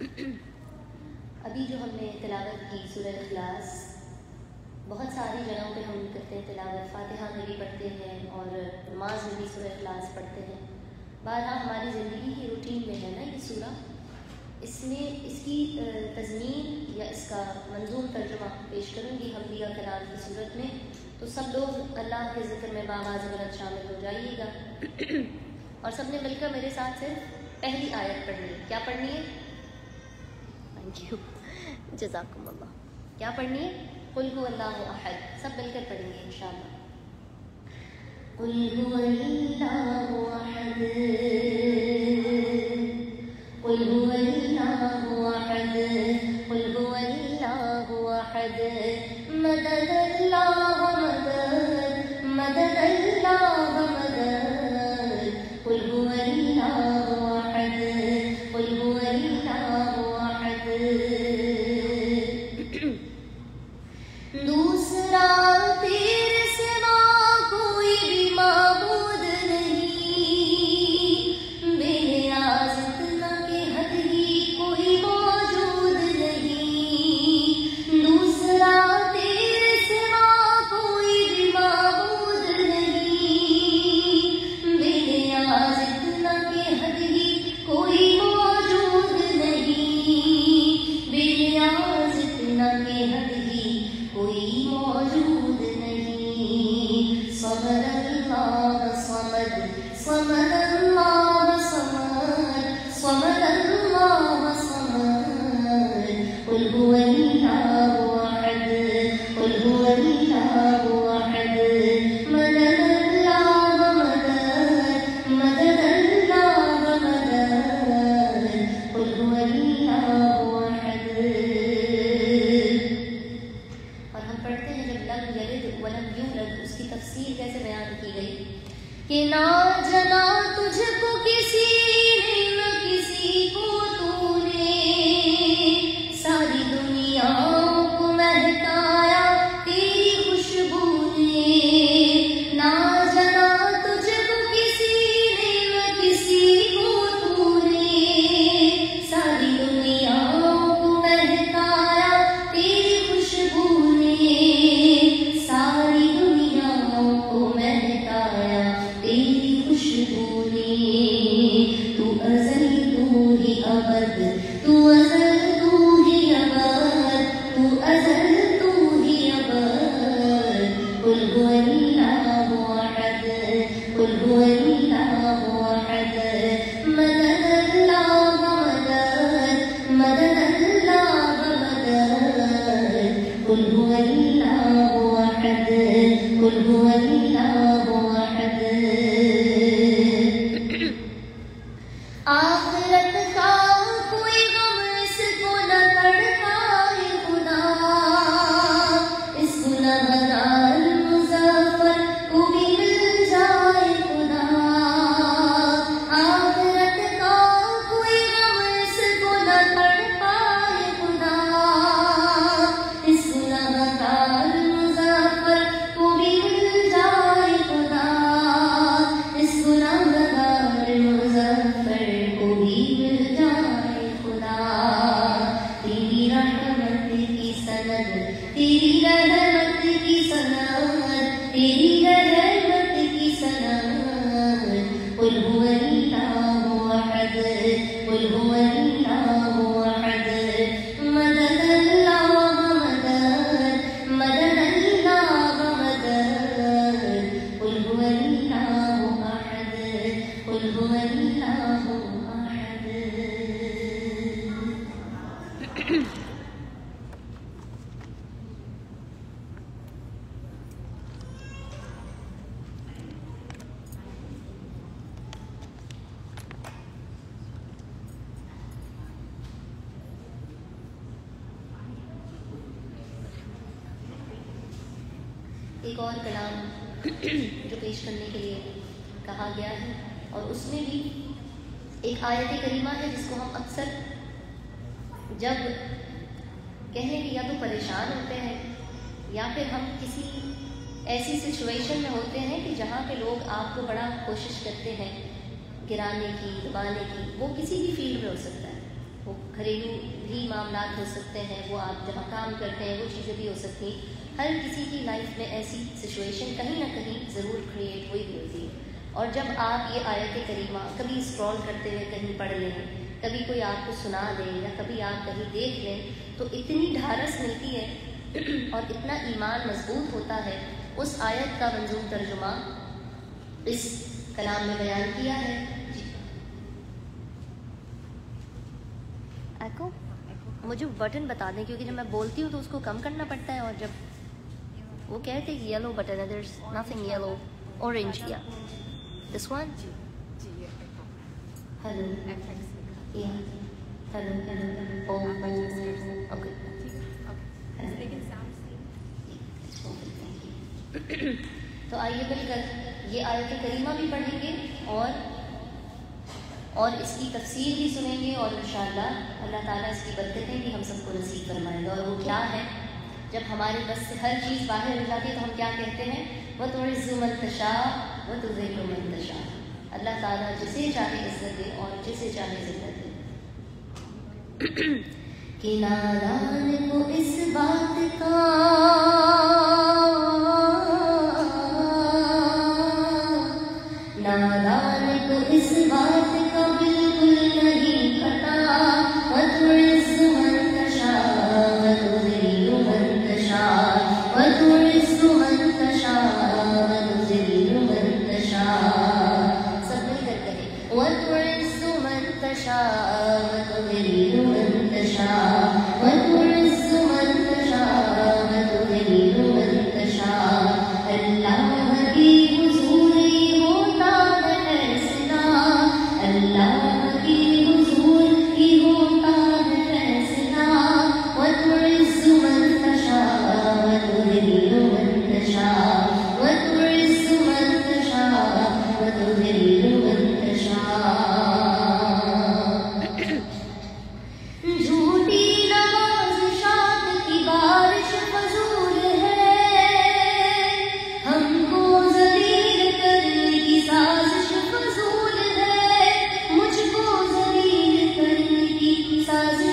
ابھی جو ہم نے تلاوت کی سورہ اخلاص، بہت ساری جگہوں پہ ہم کرتے ہیں تلاوت، فاتحہ میں بھی پڑھتے ہیں اور نماز میں بھی سورہ اخلاص پڑھتے ہیں۔ بہرحال ہماری زندگی کی روٹین میں ہے نا یہ سورہ؟ اس میں اس کی تزمین یا اس کا منظوم ترجمہ پیش کروں گی حملیہ کلام کی صورت میں۔ تو سب لوگ اللہ کے ذکر میں باغاز غلط شامل ہو جائیے گا۔ اور سب نے مل کر میرے ساتھ صرف پہلی آیت پڑھنی ہے۔ کیا پڑھنی ہے؟ تھینک یو جزاکم اللہ کیا پڑھنی؟ ہے قل هو اللہ احد. سب مل کر پڑھیں گے انشاءاللہ. قل هو اللہ احد. قل هو اللہ احد. قل هو اللہ احد. مدد اللہ تو اس میں بھی ایک آیت کریمہ ہے جس کو ہم اکثر جب کہیں کہ یا تو پریشان ہوتے ہیں یا پھر ہم کسی ایسی سچویشن میں ہوتے ہیں کہ جہاں پہ لوگ آپ کو بڑا کوشش کرتے ہیں گرانے کی، دبانے کی، وہ کسی بھی فیلڈ میں ہو سکتا ہے۔ وہ گھریلو بھی معاملات ہو سکتے ہیں، وہ آپ جہاں کام کرتے ہیں، وہ چیزیں بھی ہو سکتی ہیں۔ ہر کسی کی لائف میں ایسی سچویشن کہیں نہ کہیں ضرور کریٹ ہوئی بھی ہوتی ہے۔ اور جب آپ یہ آیت کریمہ کبھی اسکرول کرتے ہوئے کہیں پڑھ لیں، کبھی کوئی آپ کو سنا دے یا کبھی آپ کہیں دیکھ لیں، تو اتنی ڈھارس ملتی ہے اور اتنا ایمان مضبوط ہوتا ہے۔ اس آیت کا منظوم ترجمہ اس کلام میں بیان کیا ہے۔ جی۔ ایکو مجھے بٹن بتا دیں، کیونکہ جب میں بولتی ہوں تو اس کو کم کرنا پڑتا ہے اور جب وہ کہتے ہیں کہ یلو بٹن ہے there is nothing yellow orange یا this one hello hello hello okay تو آئیے مل کر یہ آیت کریمہ بھی پڑھیں گے اور اور اس کی تفصیل بھی سنیں گے اور انشاءاللہ اللہ تعالیٰ اس کی برکتیں بھی ہم سب کو نصیب فرمائیں گے اور وہ کیا ہے جب ہمارے بس سے ہر چیز باہر ہو جاتی ہے تو ہم کیا کہتے ہیں وہ تو عزم منتشا وہ تو ذیل منتشا اللہ تعالیٰ جسے چاہے عزت دے اور جسے چاہے عزت دے۔ کہ نادان کو اس بات کا۔ Jesus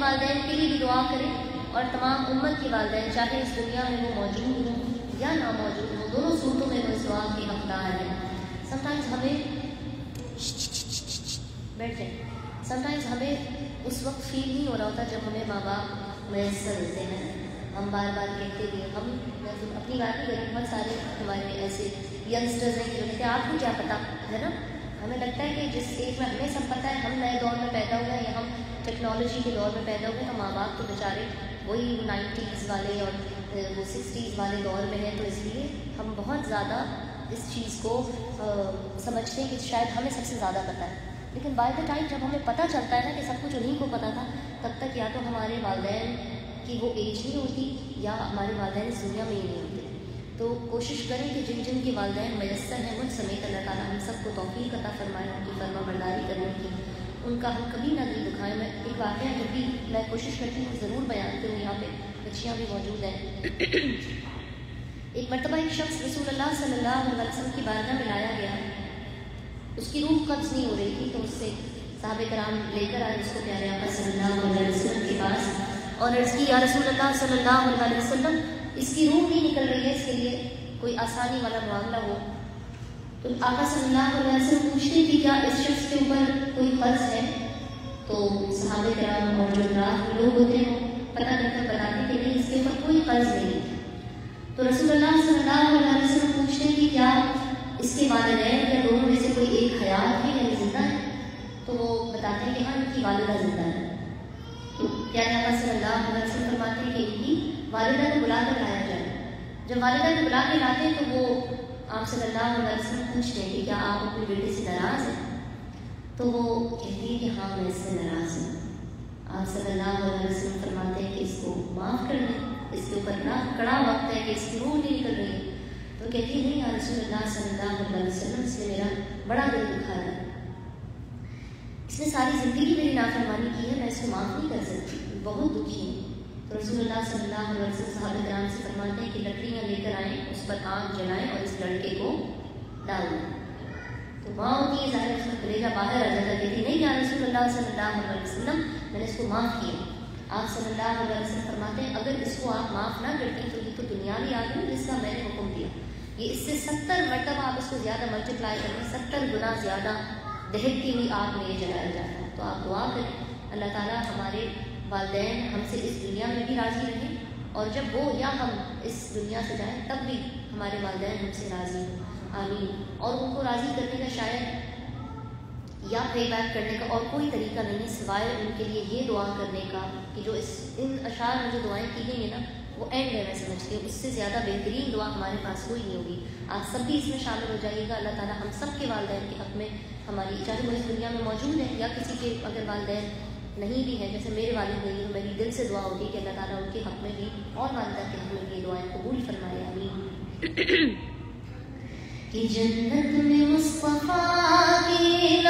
اپنے والدین کے لیے بھی دعا کریں اور تمام امت کے والدین چاہے اس دنیا میں وہ موجود ہوں یا نہ موجود ہوں، دونوں صورتوں میں وہ اس دعا کے حقدار ہیں۔ سم ٹائمز ہمیں بیٹھ جائیں۔ سم ٹائمز ہمیں اس وقت فیل نہیں ہو رہا ہوتا جب ہمیں ماں باپ میسر ہوتے ہیں۔ ہم بار بار کہتے ہوئے ہم اپنی بات نہیں کریں بہت سارے ہمارے ایسے ینگسٹرز ہیں جو کہتے ہیں آپ کو کیا پتا؟ ہے نا؟ ہمیں لگتا ہے کہ جس ایج میں ہمیں سب پتہ ہے ہم نئے دور میں پیدا ہوئے ہیں یا ہم ٹیکنالوجی کے دور میں پیدا ہوئے ہیں ماں باپ تو بیچارے وہی نائنٹیز والے اور وہ سکسٹیز والے دور میں ہیں، تو اس لیے ہم بہت زیادہ اس چیز کو سمجھتے ہیں کہ شاید ہمیں سب سے زیادہ پتہ ہے۔ لیکن بائی دا ٹائم جب ہمیں پتہ چلتا ہے نا کہ سب کچھ انہیں کو پتہ تھا، تب تک یا تو ہمارے والدین کی وہ ایج نہیں ہوتی یا ہمارے والدین اس دنیا میں ہی نہیں ہوتے۔ تو کوشش کریں کہ جن جن کے والدین میسر ہیں مجھ سمیت اللہ تعالیٰ ہم سب کو توفیق عطا فرمائے، ان کی فرما برداری کرنے ان کا ہم کبھی نہ دل دکھائیں میں ایک واقعہ جو بھی میں کوشش کرتی ہوں ضرور بیان کروں۔ یہاں پہ بچیاں بھی موجود ہیں۔ ایک مرتبہ ایک شخص رسول اللہ صلی اللہ علیہ وسلم کی بارگاہ میں لایا گیا۔ اس کی روح قبض نہیں ہو رہی تھی، تو اس سے صحابہ کرام لے کر آئے۔ اس کو پیارے آقا صلی اللہ علیہ وسلم کے پاس۔ اور عرض کی، یا رسول اللہ صلی اللہ علیہ وسلم، اس کی روح نہیں نکل رہی ہے۔ اس کے لیے کوئی آسانی والا معاملہ ہو۔ تو آقا صلی اللہ علیہ وسلم پوچھتے کہ کیا اس شخص کے اوپر کوئی قرض ہے؟ تو صحابہ کرام اور جو رات لوگ ہوتے ہیں، پتہ کر کر بتاتے کہ نہیں، اس کے اوپر کوئی قرض نہیں۔ تو رسول اللہ صلی اللہ علیہ وسلم پوچھتے ہیں کہ کیا اس کے والدین یا دونوں میں سے کوئی ایک حیات ہے یا زندہ ہے؟ تو وہ بتاتے ہیں کہ ہاں ان کی والدہ زندہ ہے۔ تو پیارے آقا صلی اللہ علیہ وسلم فرماتے ہیں کہ ان کی والدہ کو بلا کر لایا جائے؟ جب والدہ کو بلا کے لاتے ہیں تو وہ آپ صلی اللہ علیہ وسلم پوچھتے ہیں کہ کیا آپ اپنے بیٹے سے ناراض ہیں؟ تو وہ کہتی ہے کہ ہاں میں اس سے ناراض ہوں۔ آپ صلی اللہ علیہ وسلم فرماتے ہیں کہ اس کو معاف کر دیں۔ اس کے اوپر اتنا کڑا وقت ہے کہ اس کی روح نہیں نکل رہی۔ ہے تو کہتی ہے نہیں یا رسول اللہ صلی اللہ علیہ وسلم، اس نے میرا بڑا دل دکھایا اس نے ساری زندگی میری نافرمانی کی ہے، میں اس کو معاف نہیں کر سکتی۔ بہت دکھی ہوں تو رسول اللہ صلی اللہ علیہ وسلم صحابہ کرام سے فرماتے ہیں کہ لکڑیاں لے کر آئیں، اس پر آگ جلائیں اور اس لڑکے کو ڈال دیں۔ تو ماں ہوتی ہے، ظاہر اس کا کلیجہ باہر آ جاتا کہتی نہیں یا رسول اللہ صلی اللہ علیہ وسلم، میں نے اس کو معاف کیا۔ آپ صلی اللہ علیہ وسلم فرماتے ہیں، اگر اس کو آپ معاف نہ کرتی تو یہ تو دنیاوی آگ ہے جس کا میں نے حکم دیا۔ یہ اس سے ستر مرتبہ آپ اس کو زیادہ ملٹیپلائی کریں، ستر گنا زیادہ دہکتی ہوئی آگ میں یہ جلایا جاتا ہے۔ تو آپ دعا کریں، اللہ تعالیٰ ہمارے والدین ہم سے اس دنیا میں بھی راضی رہیں اور جب وہ یا ہم اس دنیا سے جائیں تب بھی ہمارے والدین ہم سے راضی ہوں۔ آمین۔ اور ان کو راضی کرنے کا شاید یا پے بیک کرنے کا اور کوئی طریقہ نہیں سوائے ان کے لیے یہ دعا کرنے کا کہ جو اس ان اشعار میں جو دعائیں کی گئی ہیں نا، وہ اینڈ ہے میں سمجھتی ہوں۔ اس سے زیادہ بہترین دعا ہمارے پاس کوئی نہیں ہوگی۔ آپ سب بھی اس میں شامل ہو جائیے گا۔ اللہ تعالیٰ ہم سب کے والدین کے حق میں ہماری چاہے وہ اس دنیا میں موجود ہیں یا کسی کے اگر والدین نہیں بھی ہیں جیسے میرے والد نہیں ہیں میری دل سے دعا ہوتی ہے کہ اللہ تعالیٰ ان کے حق میں بھی اور والدہ کے حق میں بھی دعائیں قبول فرمائے امین کہ جنت میں مصطفیٰ کی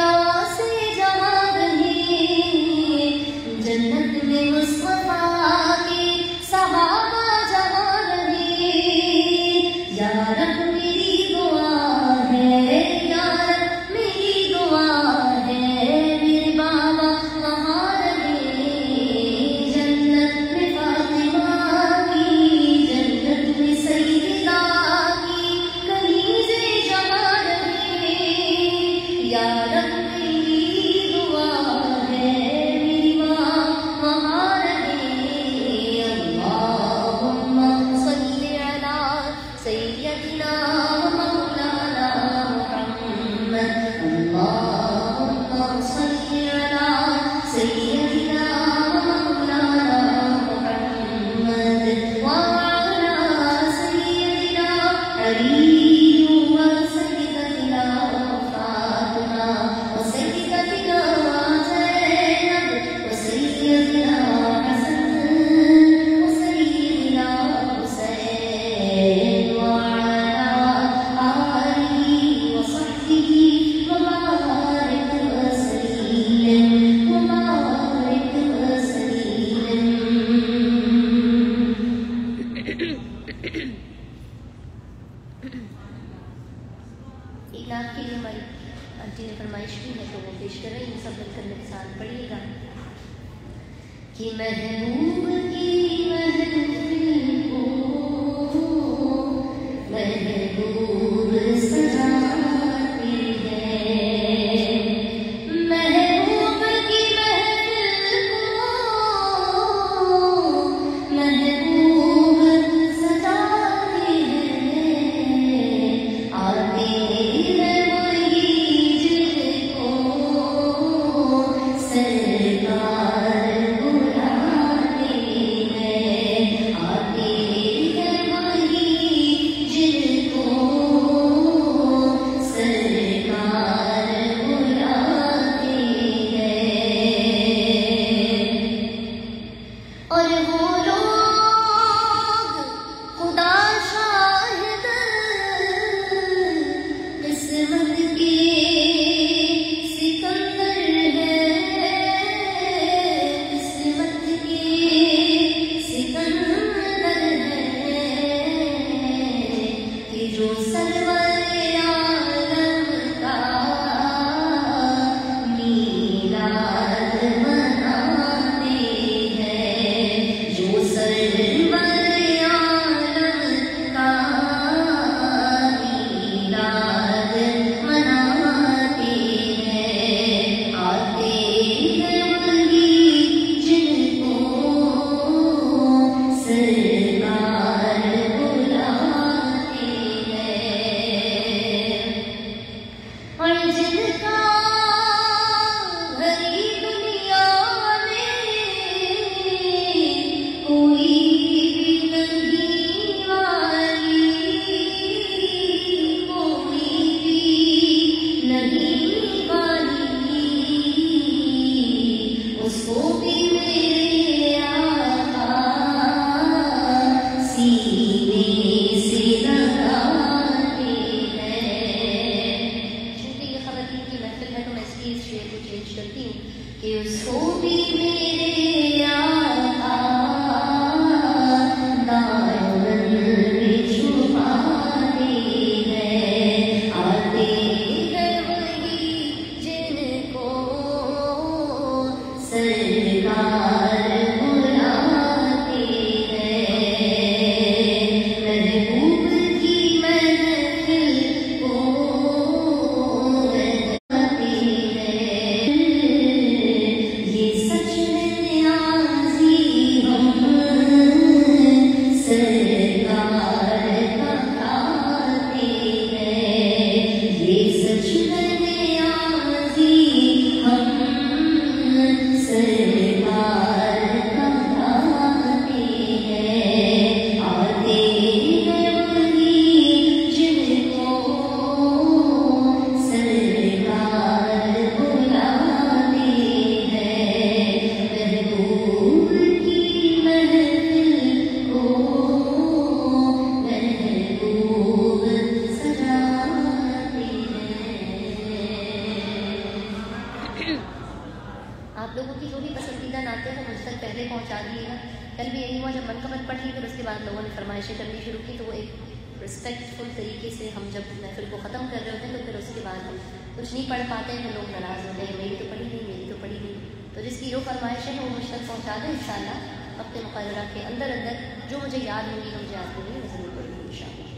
آپ لوگوں کی جو بھی پسندیدہ نعتیں ہیں مجھ تک پہلے پہنچا دیے گا کل بھی یہی ہوا جب منقبت پڑھ لی، پھر اس کے بعد لوگوں نے فرمائشیں کرنی شروع کی، تو وہ ایک رسپیکٹ فل طریقے سے ہم جب محفل کو ختم کر رہے ہوتے ہیں تو پھر اس کے بعد ہم کچھ نہیں پڑھ پاتے ہیں، لوگ ناراض ہوتے ہیں، میری تو پڑھی نہیں، میری تو پڑھی نہیں۔ تو جس کی جو فرمائشیں ہیں وہ مجھ تک پہنچا دیں ان شاء اللہ وقت مقررہ کے اندر اندر جو مجھے یاد ہوگی مجھے یاد ہوگی میں ضرور پڑھوں گی ان شاء اللہ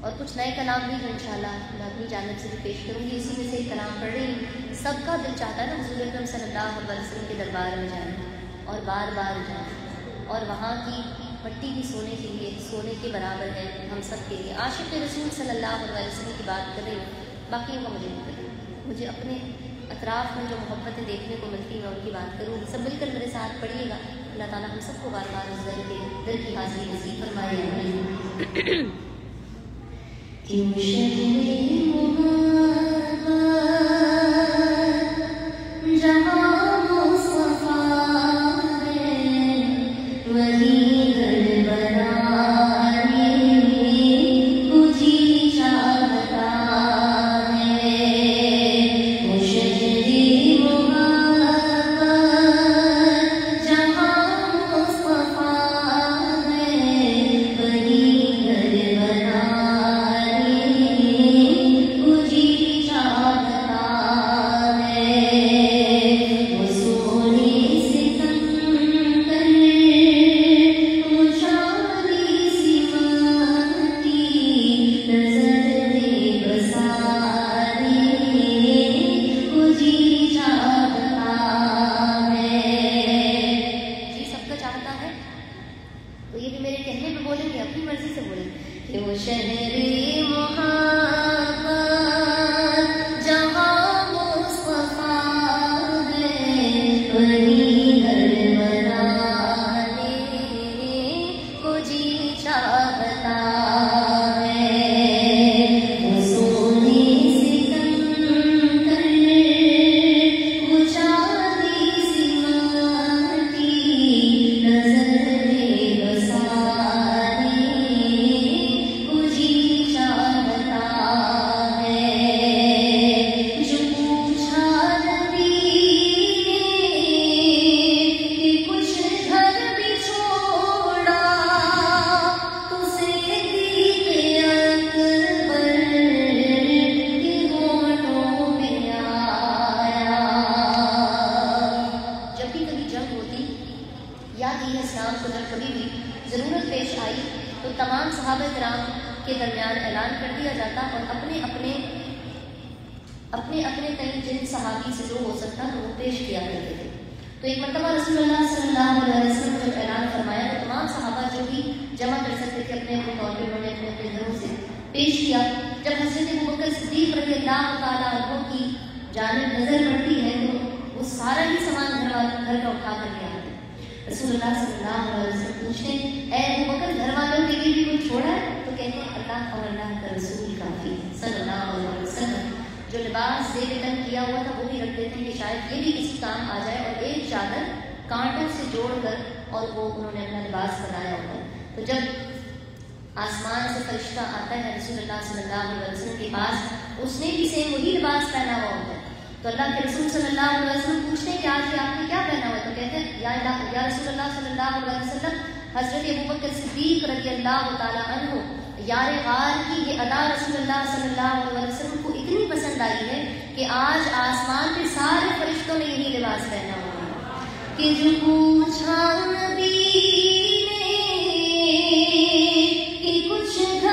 اور کچھ نئے کلام بھی جو ان شاء اللہ میں اپنی جانب سے بھی پیش کروں گی، اسی میں سے ایک کلام پڑھ رہی ہوں۔ سب کا دل چاہتا ہے نا حضور اکرم صلی اللہ علیہ وسلم کے دربار میں جائیں اور بار بار جائیں اور وہاں کی مٹی بھی سونے کے لیے، سونے کے برابر ہے ہم سب کے لیے۔ عاشق رسول صلی اللہ علیہ وسلم کی بات کر رہی ہوں باقیوں کا مجھے نہیں کروں مجھے اپنے اطراف میں جو محبتیں دیکھنے کو ملتی ہیں ان کی بات کروں گی۔ سب مل کر میرے ساتھ پڑھیے گا۔ اللہ تعالیٰ ہم سب کو بار بار اس در کے، دل کی حاضری نصیب فرمائے۔ پہ بولیں گے اپنی مرضی سے بولیں یا دین اسلام کو جب کبھی بھی ضرورت پیش آئی تو تمام صحابہ کرام کے درمیان اعلان کر دیا جاتا اور اپنے اپنے اپنے اپنے کئی جن صحابی سے جو ہو سکتا وہ پیش کیا کرتے تھے۔ تو ایک مرتبہ رسول اللہ صلی اللہ علیہ وسلم نے جب اعلان فرمایا تو تمام صحابہ جو بھی جمع کر سکتے تھے اپنے اپنے طور پہ انہوں نے اپنے اپنے گھروں سے پیش کیا۔ جب حضرت ابوبکر صدیق رضی اللہ تعالیٰ عنہ کی جانب نظر پڑتی ہے تو وہ سارا ہی سامان گھر والا گھر کا اٹھا کر کے آتے رسول اللہ صلی اللہ علیہ وسلم پوچھتے ہیں اے ابو بکر گھر والوں کے لیے بھی کوئی چھوڑا ہے تو کہتے ہیں اللہ اور اللہ کا رسول کافی ہے صلی اللہ علیہ وسلم جو لباس زیر تن کیا ہوا تھا وہ بھی رکھ دیتے ہیں کہ شاید یہ بھی کسی کام آ جائے اور ایک چادر کانٹوں سے جوڑ کر اور وہ انہوں نے اپنا لباس بنایا ہوتا ہے تو جب آسمان سے فرشتہ آتا ہے رسول اللہ صلی اللہ علیہ وسلم کے پاس اس نے بھی سیم وہی لباس پہنا ہوا ہوتا ہے تو اللہ کے رسول صلی اللہ علیہ وسلم پوچھتے ہیں کہ آج یہ آپ نے کیا پہنا ہوا تو کہتے ہیں، یا اللہ، یا رسول اللہ صلی اللہ علیہ وسلم، حضرت ابوبکر صدیق رضی اللہ تعالیٰ عنہ، یار غار کی یہ ادا رسول اللہ صلی اللہ علیہ وسلم کو اتنی پسند آئی ہے کہ آج آسمان پہ سارے فرشتوں نے یہی لباس پہنا ہوا ہے۔ کہ جو پوچھا نبی نے کہ کچھ